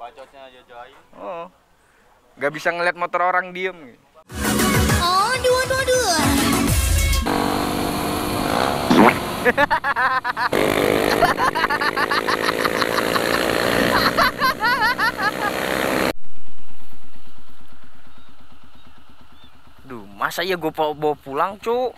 Bacotnya aja Joy. Oh. Gak bisa ngeliat motor orang diem. gitu. Oh, dua, dua, dua. Duh, masa iya gue bawa pulang, cuk?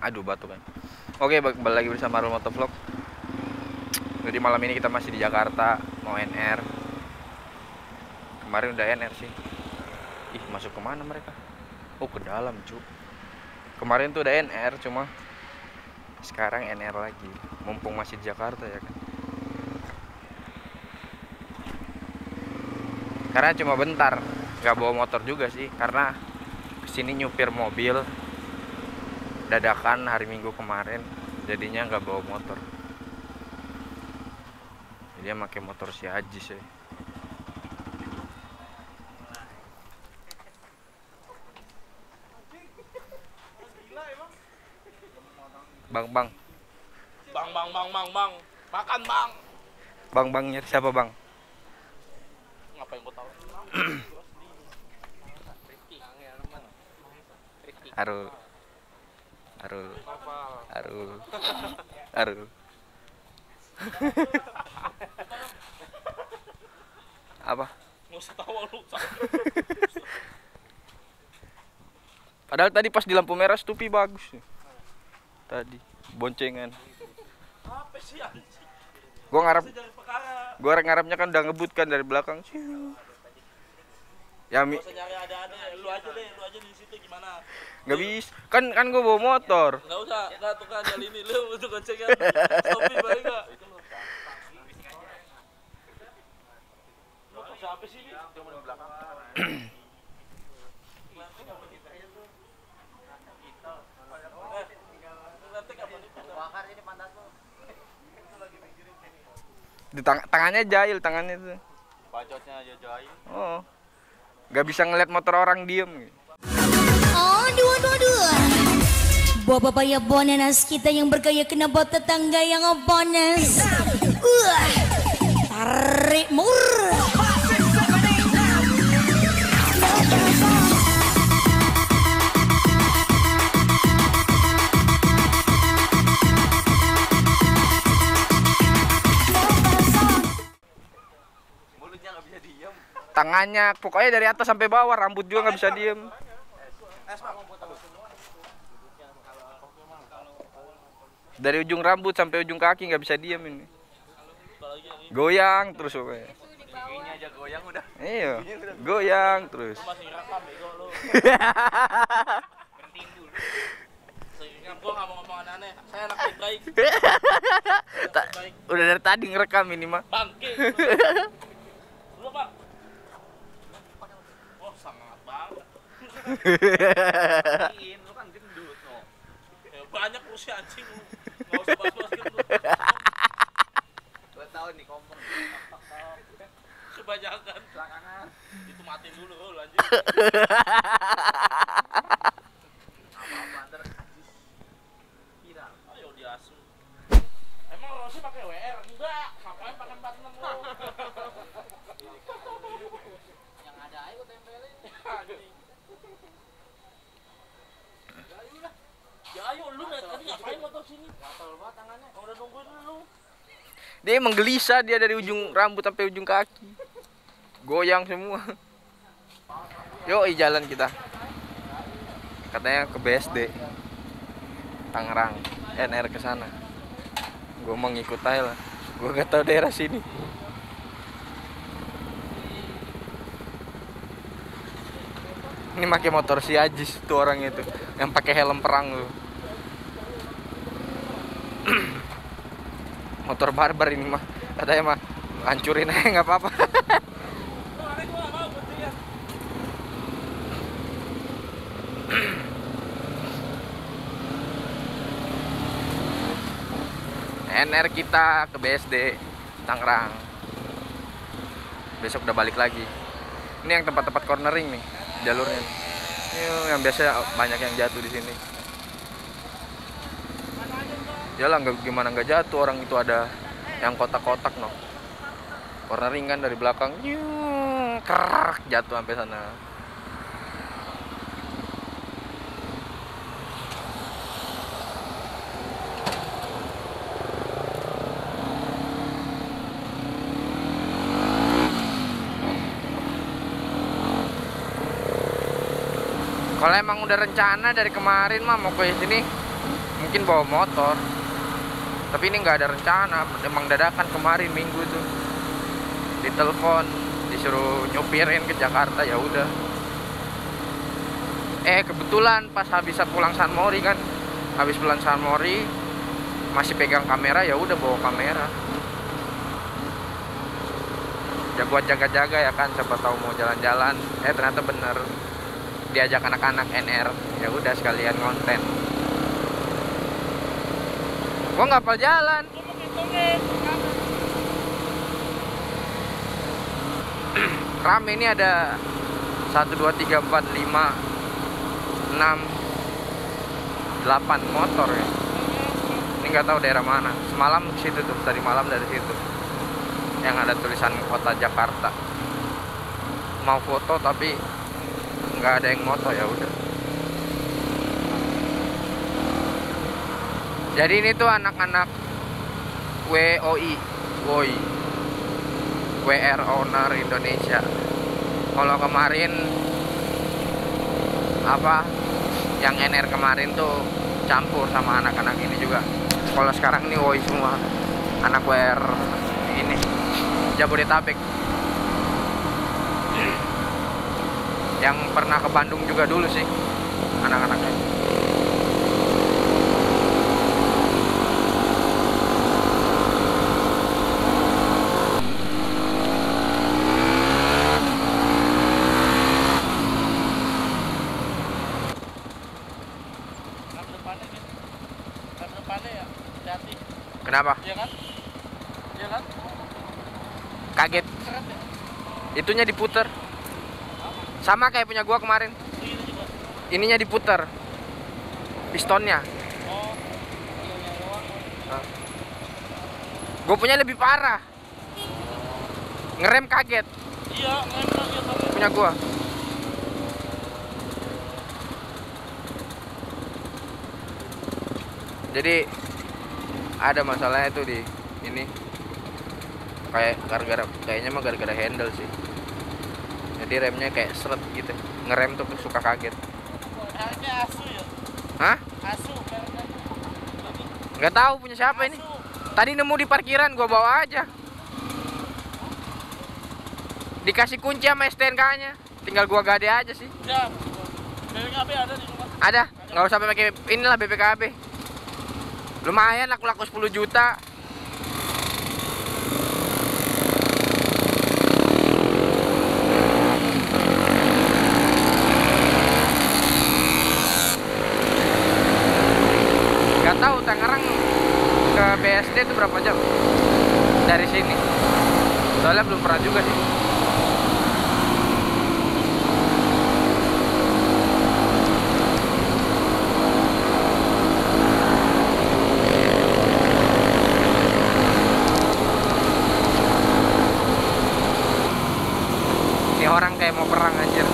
Aduh, batuk kan. Oke, balik lagi bersama Arul Motovlog. Jadi malam ini kita masih di Jakarta, mau NR. Kemarin udah NR sih. Ih, masuk ke mana mereka? Oh, ke dalam, cu. Kemarin tuh udah NR, cuma sekarang NR lagi. Mumpung masih di Jakarta ya kan. Karena cuma bentar, nggak bawa motor juga sih, karena ke sini nyupir mobil dadakan hari minggu kemarin jadinya nggak bawa motor jadi dia pakai motor si Haji sih bang bang Bang bang bang bang bang. Makan bang. bang bang nyari siapa bang Ngapain kau tahu? Arul Arul? Arul Arul apa Nggak usah tawa lu. Padahal tadi pas di lampu merah stupi bagus. Tadi boncengan. Apa sih anjing? Gua ngarep gua ngarepnya kan udah ngebut kan dari belakang. Ya mi. Lu aja deh, lu aja di situ gimana? nggak bisa. Kan kan gua bawa motor. Enggak usah, enggak tuh kan jalan ini lu untuk gocengan. Stopi balik enggak? Lu siapa sih ini? Cuma di belakang. Nanti kapan itu? Di tang tangannya jahil tangannya tuh. Bacotnya aja Joy. Oh. Gak bisa ngeliat motor orang diem. Oh, dua, dua, dua. Bapak-bapak ya bonus kita yang kena bawa tetangga yang bonus. Wah, tarik mur. Tangannya pokoknya dari atas sampai bawah rambut juga nggak bisa diem. Dari ujung rambut sampai ujung kaki nggak bisa diem ini. Goyang terus pokoknya. aja goyang udah. Iya, goyang terus. Lu masih ngerekam bego lu. Berhentiin dulu. Sehingga gua enggak mau ngomong aneh-aneh. Saya anak baik-baik. Udah dari tadi ngerekam ini mah. Bangke. Lu, Pak. Oh, banget. Lu kan gendut, no. Ya, banyak lu si anjing lu. Enggak usah bahas-bahas gendut. Gua tahu nih kompor. Kebanyakan belakangan. Itu matiin dulu, lanjut. Apa-apa ntar ajis. Viral. Ayo diasu. Emang Rossi pakai WR? Enggak. Ngapain pakai 46 lu? Yang ada aja gua tempelin. Ya ayo lu net tadi ngapain motor sini? Gatel banget tangannya. Oh, udah nungguin lu. Dia emang gelisah dia dari ujung rambut sampai ujung kaki. Goyang semua. Yoi jalan kita. Katanya ke BSD. Tangerang. NR ke sana. Gue mau ngikut aja lah. Gue gak tau daerah sini. Ini pakai motor si Ajis tuh orang itu yang pakai helm perang tuh. motor barbar ini mah katanya mah hancurin aja nggak apa-apa. NR kita ke BSD Tangerang besok udah balik lagi ini yang tempat-tempat cornering nih jalurnya. Yang biasa banyak yang jatuh di sini. Ya lah nggak gimana nggak jatuh orang itu ada yang kotak-kotak no. Cornering kan dari belakang Nyung, kerak jatuh sampai sana Kalau emang udah rencana dari kemarin mah mau ke sini mungkin bawa motor. Tapi ini nggak ada rencana, emang dadakan kemarin minggu tuh. Ditelepon, disuruh nyupirin ke Jakarta ya udah. Eh kebetulan pas habis pulang San Mori kan, habis pulang San Mori masih pegang kamera ya udah bawa kamera. Ya buat jaga-jaga ya kan, siapa tahu mau jalan-jalan. Eh ternyata bener diajak anak-anak NR ya udah sekalian konten gua nggak hafal jalan. Rame ini ada 1 2 3 4 5 6 8 motor ya. Ini nggak tahu daerah mana. Semalam situ tuh tadi malam dari situ. Yang ada tulisan kota Jakarta. Mau foto tapi nggak ada yang moto ya udah. Jadi ini tuh anak-anak WOI WOI WR Owner Indonesia. Kalau kemarin apa yang NR kemarin tuh campur sama anak-anak ini juga. Kalau sekarang ini WOI semua anak WR ini Jabodetabek yang pernah ke Bandung juga dulu sih anak-anaknya ya kenapa Iya kan? Iya kan? kaget ya? itunya diputer sama kayak punya gua kemarin. Ininya diputer. Pistonnya. Oh. Gue punya lebih parah. Ngerem kaget. Iya, punya gua. Jadi ada masalahnya tuh di ini. Kayak gara-gara kayaknya mah gara-gara handle sih jadi remnya kayak seret gitu ngerem tuh suka kaget Asu ya? hah Asu. Ini tahu punya siapa ini Asu. tadi nemu di parkiran gua bawa aja dikasih kunci sama STNK nya tinggal gua gade aja sih Ya. BPKB ada di rumah. ada nggak usah pakai inilah BPKB lumayan laku laku 10 juta nggak tahu Tangerang ke BSD itu berapa jam? Dari sini. Soalnya belum pernah juga sih Ini orang kayak mau perang anjir.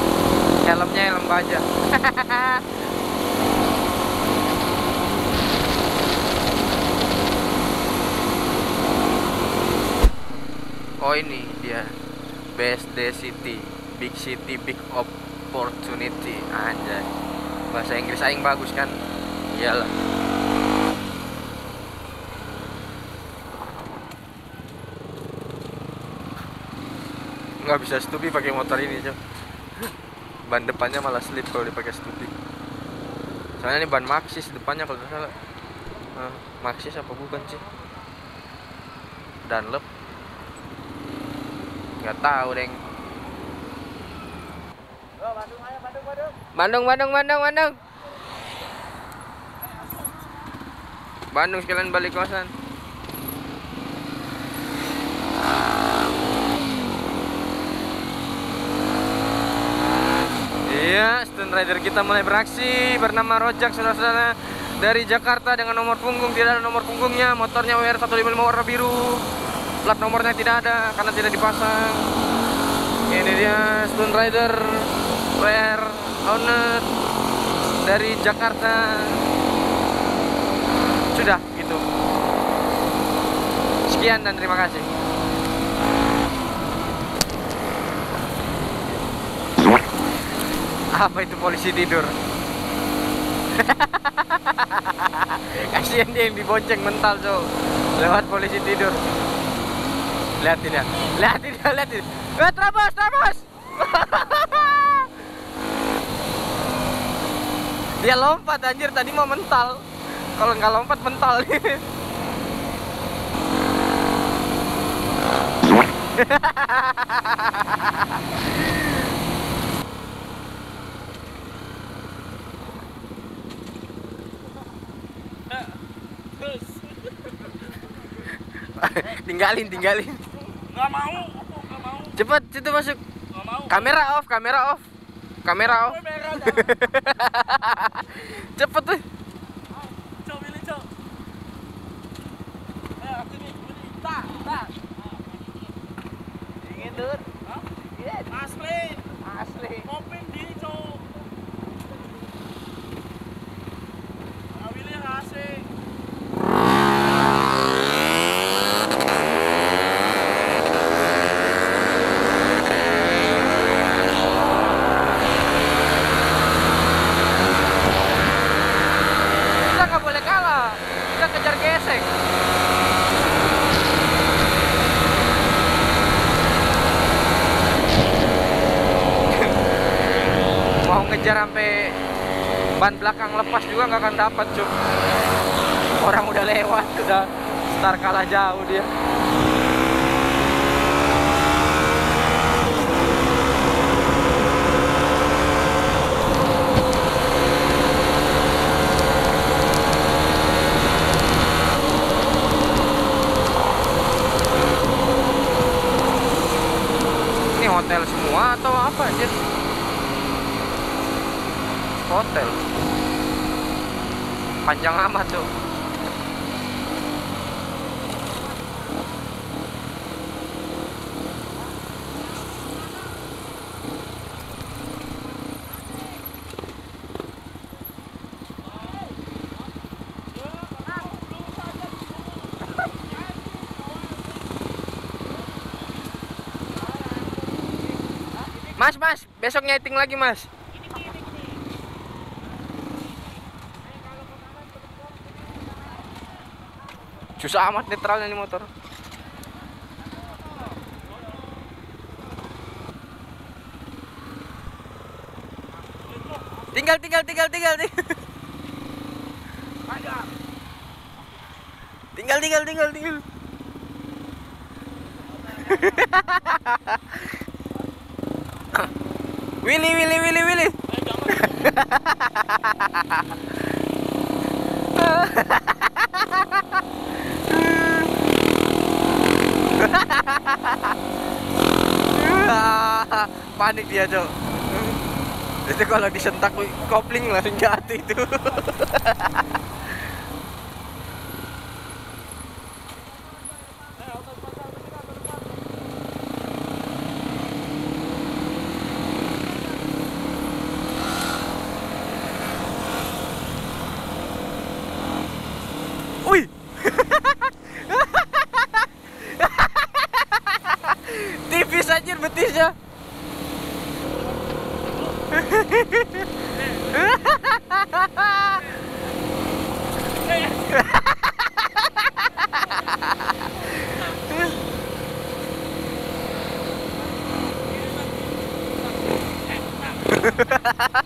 Helmnya helm baja. oh ini dia BSD City, Big City, Big Opportunity. Anjay. Bahasa Inggris aing bagus kan? Iyalah. nggak bisa stupi pakai motor ini cok ban depannya malah slip kalau dipakai stupi soalnya ini ban maxis depannya kalau nggak salah Maxis apa bukan sih? Dunlop? Nggak tahu, Deng. Oh, Bandung ayo Bandung Bandung. Bandung, Bandung, Bandung, Bandung. Bandung sekalian balik kosan. Iya, Stone Rider kita mulai beraksi bernama Rojak saudara-saudara dari Jakarta dengan nomor punggung tidak ada nomor punggungnya, motornya WR 155 warna biru. Plat nomornya tidak ada karena tidak dipasang. Ini dia Stone Rider WR owner dari Jakarta. Sudah gitu. Sekian dan terima kasih. Apa itu polisi tidur? Kasihan dia yang dibonceng mental tuh lewat polisi tidur. Lihatin ya, lihatin ya, lihatin. Eh, terabas, terabas. dia lompat anjir tadi mau mental. Kalau nggak lompat mental. Terus. tinggalin, tinggalin. Nggak mau, aku nggak mau, Cepet, situ masuk. nggak mau. Kamera off, kamera off. Kamera off. Jangan. Cepet tuh. Eh. Dingin, Dur. Hah? Asli. Asli. Kopi di cok. Nggak pilih asik. Kita nggak boleh kalah. Kita kejar gesek. Mau ngejar sampai ban belakang lepas juga nggak akan dapat cuk. Orang udah lewat, udah start kalah jauh dia. Ini hotel semua atau apa anjir? Hotel. Panjang amat tuh. Mas, mas, besok nyeting lagi, mas. Susah amat netralnya nih motor. Tinggal, tinggal, tinggal, tinggal, tinggal. Tinggal, tinggal, tinggal, tinggal. Willy, Willy, Willy, Willy. Panik dia, Cok. Itu kalau disentak kopling langsung jatuh itu.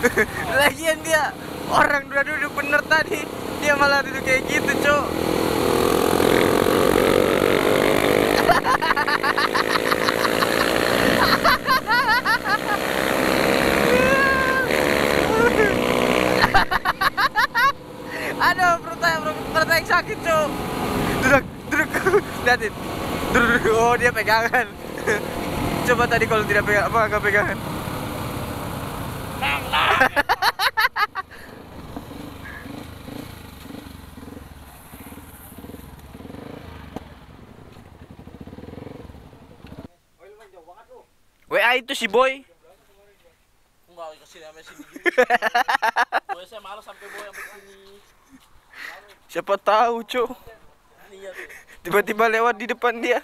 Lagian dia orang udah duduk bener tadi, dia malah duduk kayak gitu, Cok. Aduh, perutnya, perutnya yang sakit, Cok. Duduk, duduk. Lihatin. Duduk. Oh, dia pegangan. Coba tadi kalau tidak pegang apa enggak pegangan. Si Boy. Enggak ke sini sini. Boy saya malas sampai boy sampai sini. Siapa tahu, Cok. Iya. Tiba-tiba lewat di depan dia.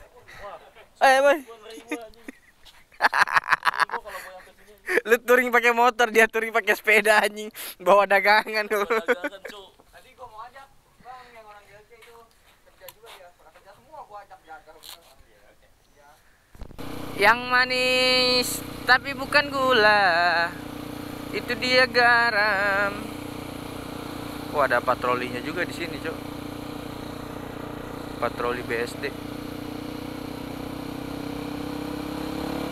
Eh, Boy. Lu touring pakai motor, dia touring pakai sepeda anjing. Bawa dagangan lu. dagangan cuk. Tadi gua mau ajak Bang yang orang GLC itu kerja juga dia. Pernah kerja semua gua ajak dagang. Yang manis tapi bukan gula. Itu dia garam. Wah, ada patrolinya juga di sini, Cok. Patroli BSD.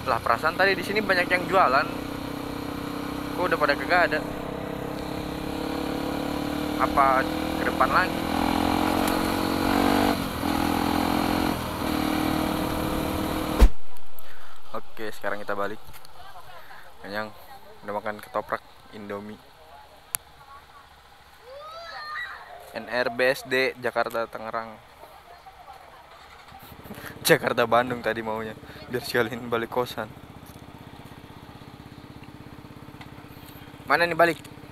Lah perasaan tadi di sini banyak yang jualan. Kok udah pada kagak ada? Apa ke depan lagi? Oke, sekarang kita balik. Kenyang, udah makan ketoprak Indomie. NRBSD Jakarta Tangerang. Jakarta Bandung tadi maunya biar sekalian balik kosan. Mana nih balik? Balik.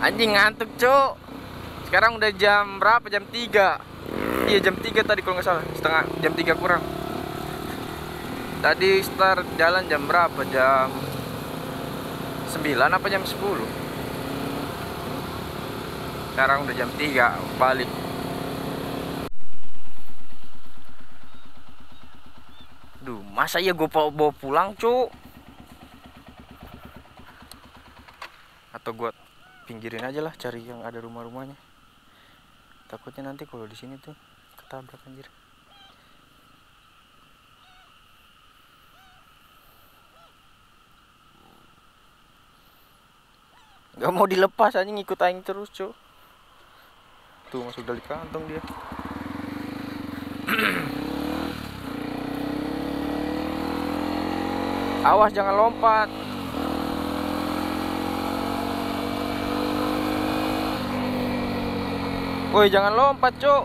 Anjing ngantuk, Cuk. Sekarang udah jam berapa? Jam 3. Iya, jam 3 tadi kalau nggak salah. Setengah jam 3 kurang. Tadi start jalan jam berapa? Jam 9 apa jam 10? Sekarang udah jam 3, balik. Duh, masa iya gue bawa pulang, Cuk? Atau gue pinggirin aja lah cari yang ada rumah-rumahnya. Takutnya nanti kalau di sini tuh ketabrak anjir. Gak mau dilepas aja ngikut aing terus cuy Tuh masuk dari kantong dia Awas jangan lompat. Woi jangan lompat cuk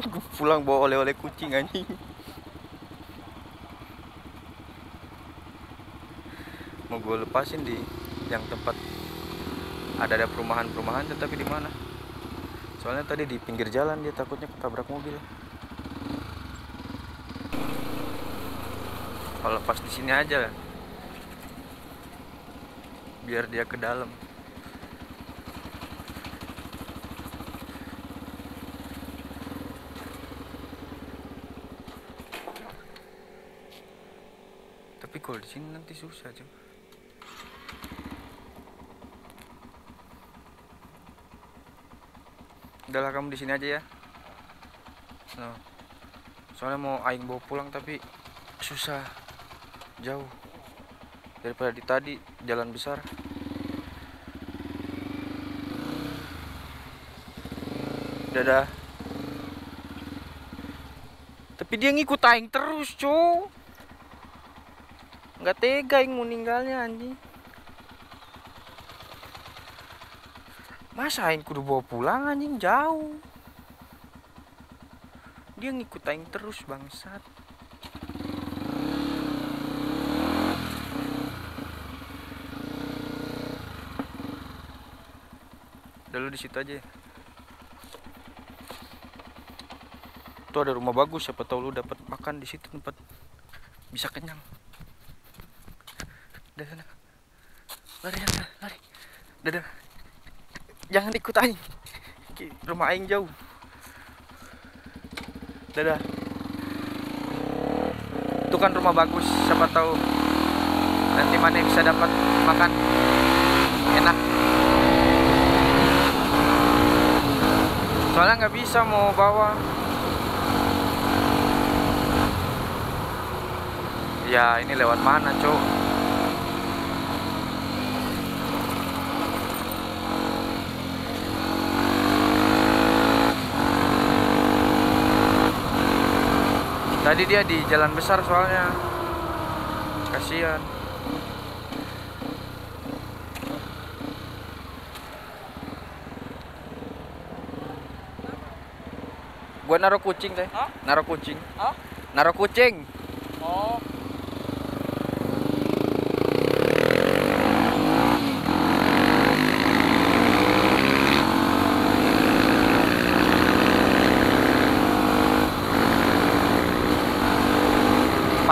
Gua pulang bawa oleh-oleh kucing anjing. Mau gue lepasin di yang tempat ada ada perumahan-perumahan tetapi di mana? Soalnya tadi di pinggir jalan dia takutnya ketabrak mobil. Kalau lepas di sini aja biar dia ke dalam sini nanti susah coba udahlah kamu di sini aja ya. No. soalnya mau aing bawa pulang tapi susah. Jauh. Daripada di tadi jalan besar. Dadah. Tapi dia ngikut aing terus cuy nggak tega yang mau ninggalnya anjing. Masa aing kudu bawa pulang anjing? Jauh. Dia ngikut aing terus bangsat. Udah lu di situ aja ya. tuh ada rumah bagus siapa tahu lu dapat makan di situ tempat bisa kenyang udah sana lari sana lari. Dadah jangan ikut aing. Rumah aing jauh. Dadah itu kan rumah bagus siapa tahu nanti mana bisa dapat makan. Enak. Soalnya nggak bisa mau bawa. Ya ini lewat mana cok tadi dia di jalan besar soalnya. Kasihan. Gua naruh kucing teh. Hah? naruh kucing. Naruh kucing. Oh,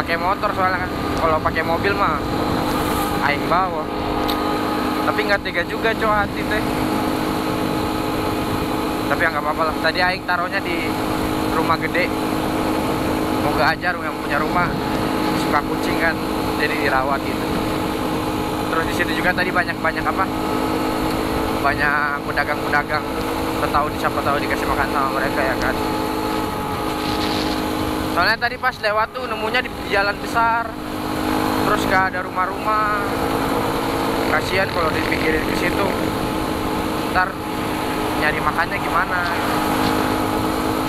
pakai motor soalnya kan. Kalau pakai mobil mah aing bawa. Tapi nggak tega juga cowok hati teh. Tapi ya nggak apa-apa lah. Tadi aing taruhnya di rumah gede. Moga aja yang punya rumah suka kucing kan jadi dirawat gitu. Terus di situ juga tadi banyak banyak apa? Banyak pedagang-pedagang. Tahu siapa tahu dikasih makan sama mereka ya kan soalnya tadi pas lewat tuh nemunya di jalan besar. Terus gak ada rumah-rumah. Kasihan kalau dipikirin ke situ. Ntar nyari makannya gimana?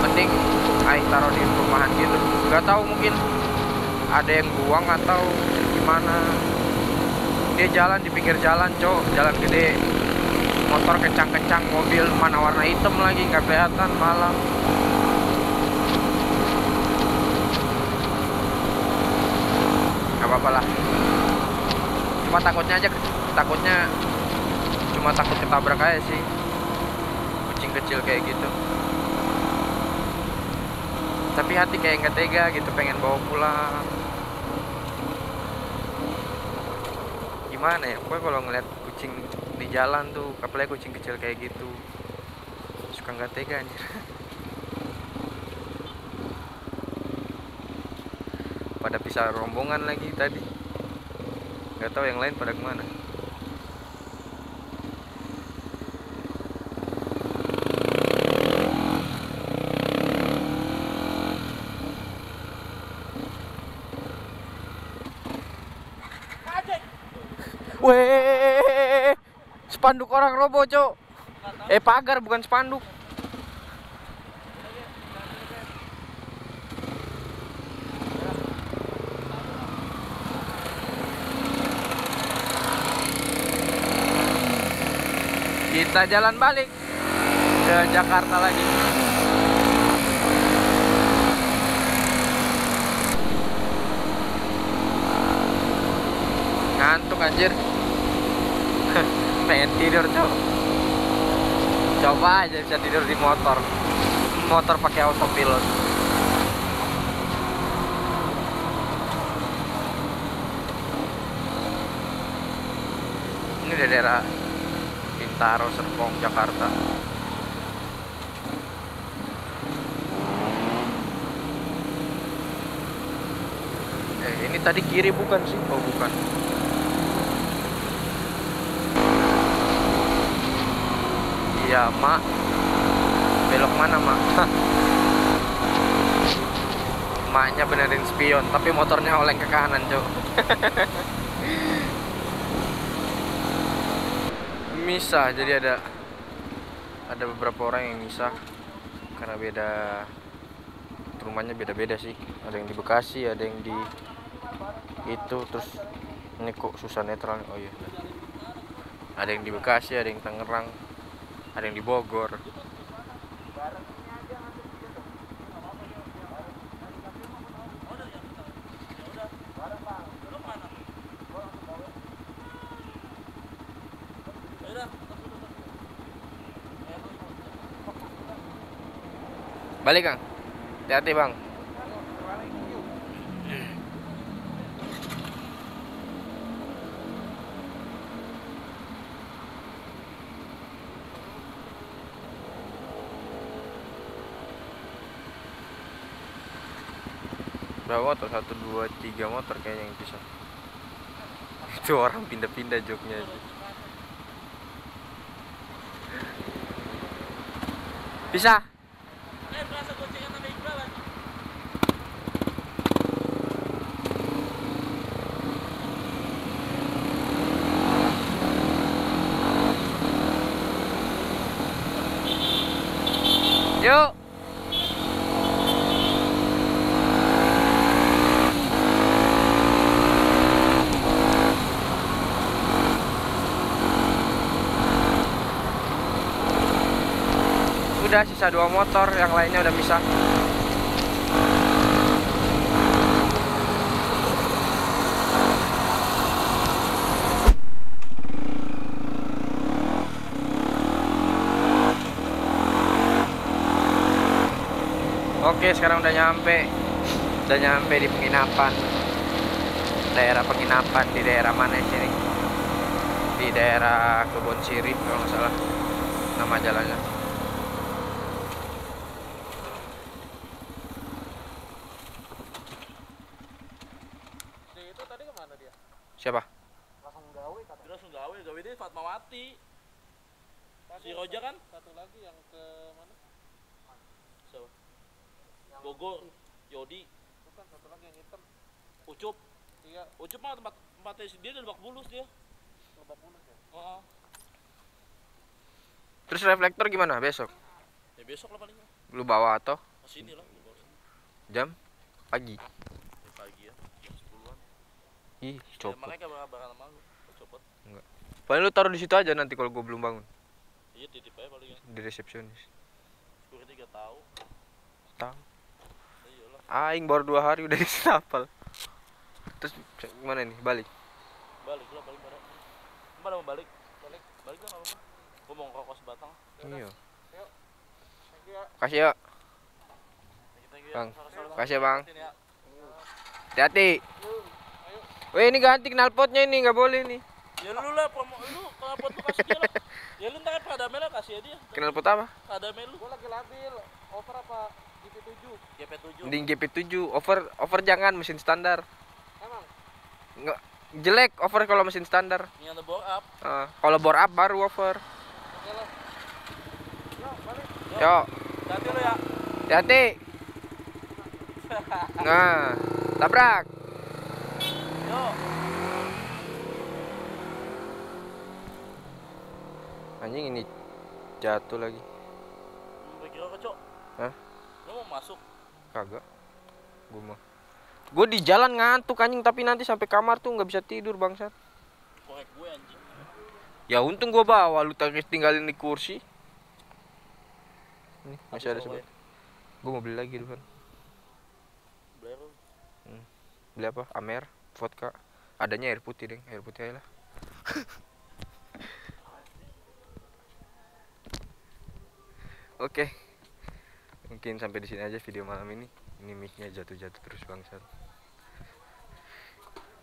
Mending aing taruh di perumahan gitu. Nggak tahu mungkin ada yang buang atau gimana. Dia jalan di pinggir jalan cok. Jalan gede. Motor kencang-kencang mobil mana warna hitam lagi nggak kelihatan malam apa-apa lah. Cuma takutnya aja takutnya cuma takut ketabrak aja sih. Kucing kecil kayak gitu. Tapi hati kayak nggak tega gitu pengen bawa pulang. Gimana ya? Pokoknya kalau ngeliat kucing di jalan tuh apalagi kucing kecil kayak gitu suka nggak tega anjir pada pisah rombongan lagi tadi nggak tahu yang lain pada ke mana Weh, spanduk orang robo, Cok. Eh, pagar bukan spanduk. kita jalan balik ke Jakarta lagi. Ngantuk anjir. Pengen tidur tuh coba aja bisa tidur di motor. Motor pakai autopilot. Ini udah daerah Bintaro Serpong Jakarta. Eh ini tadi kiri bukan sih? Oh bukan. Iya mak. Belok mana mak? Maknya benerin spion tapi motornya oleng ke kanan cok misah. Jadi ada ada beberapa orang yang misah karena beda rumahnya beda-beda sih. Ada yang di Bekasi ada yang di itu. Terus ini kok susah netral oh iya. Ada yang di Bekasi ada yang Tangerang ada yang di Bogor balik kang. Hati-hati bang. Berapa motor? Satu dua tiga motor kayaknya yang bisa. Itu orang pindah-pindah joknya. Aja. bisa Eh, berasa goncengan sama Iqbal lagi. Yuk. Udah sisa dua motor yang lainnya udah bisa Oke sekarang udah nyampe Udah nyampe di penginapan Daerah penginapan di daerah mana sini Di daerah Kebon Sirih kalau nggak salah Nama jalannya Si itu tadi ke mana dia? Siapa? Langsung gawe kata. Dia langsung gawe, gawe dia Fatmawati. Si Roja kan? Satu lagi yang ke mana? Bogor, Yodi. Bukan satu lagi yang hitam. Ucup. Iya. Ucup mah tempat tempatnya dia di Lebak Bulus dia. Lebak Bulus ya? Oh, Terus reflektor gimana besok? ya besok lah paling. Lu bawa atau sini lah. gua bawa jam pagi? Ya, pagi ya. Jam 10-an. Ih, Ya, copot. makanya kabar kabaran sama lu. Gua Copot. Paling lu taruh di situ aja nanti kalau gua belum bangun Iya titip aja paling ya. di resepsionis. Security gak tahu. Tahu. Aing baru dua hari udah disapal. Terus gimana nih? Balik. Balik lah paling bareng. Mana mau balik? Balik. Balik lah enggak apa-apa. Gua mau ngokok sebatang. Iya. Thank you ya. Kasih ya. Bang. Kasih ya, Bang. Ya. Hati-hati. Weh ini ganti knalpotnya ini nggak boleh nih. Ya lu lah promo lu buat lu kasih dia lah. Ya lu ntar kan Pradamel lah kasih dia. Knalpot apa? Pradamel lu. Gua lagi labil. Over apa? GP7. GP7. Mending GP7. Over over jangan mesin standar. Emang Nggak jelek over kalau mesin standar. yang the bore up. Ah, kalau bore up baru over. Oke lah. Yo, balik. Yo, Hati lu ya. hati-hati. Nah, tabrak. Yo. Anjing ini jatuh lagi. Mau kira ke cok. Hah? Masuk? Kagak. Gua mah. Gue di jalan ngantuk anjing tapi nanti sampai kamar tuh nggak bisa tidur bangsat. Korek gue anjing. Ya untung gua bawa lu tadi tinggalin di kursi. Nih, masih ada sebat. Gua mau beli lagi depan. Blair lu. Beli apa? Amer, vodka. adanya air putih deh air putih aja lah oke mungkin sampai di sini aja video malam ini. Ini micnya jatuh-jatuh terus bangsat.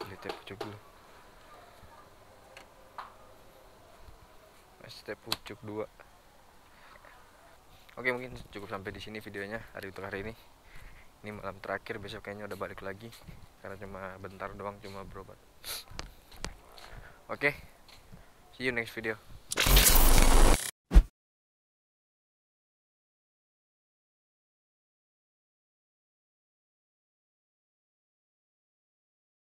Lihat ya pucuk dulu. Step pucuk dua. Oke mungkin cukup sampai di sini videonya hari untuk hari ini. Ini malam terakhir besok kayaknya udah balik lagi. Karena cuma bentar doang cuma berobat. Oke see you next video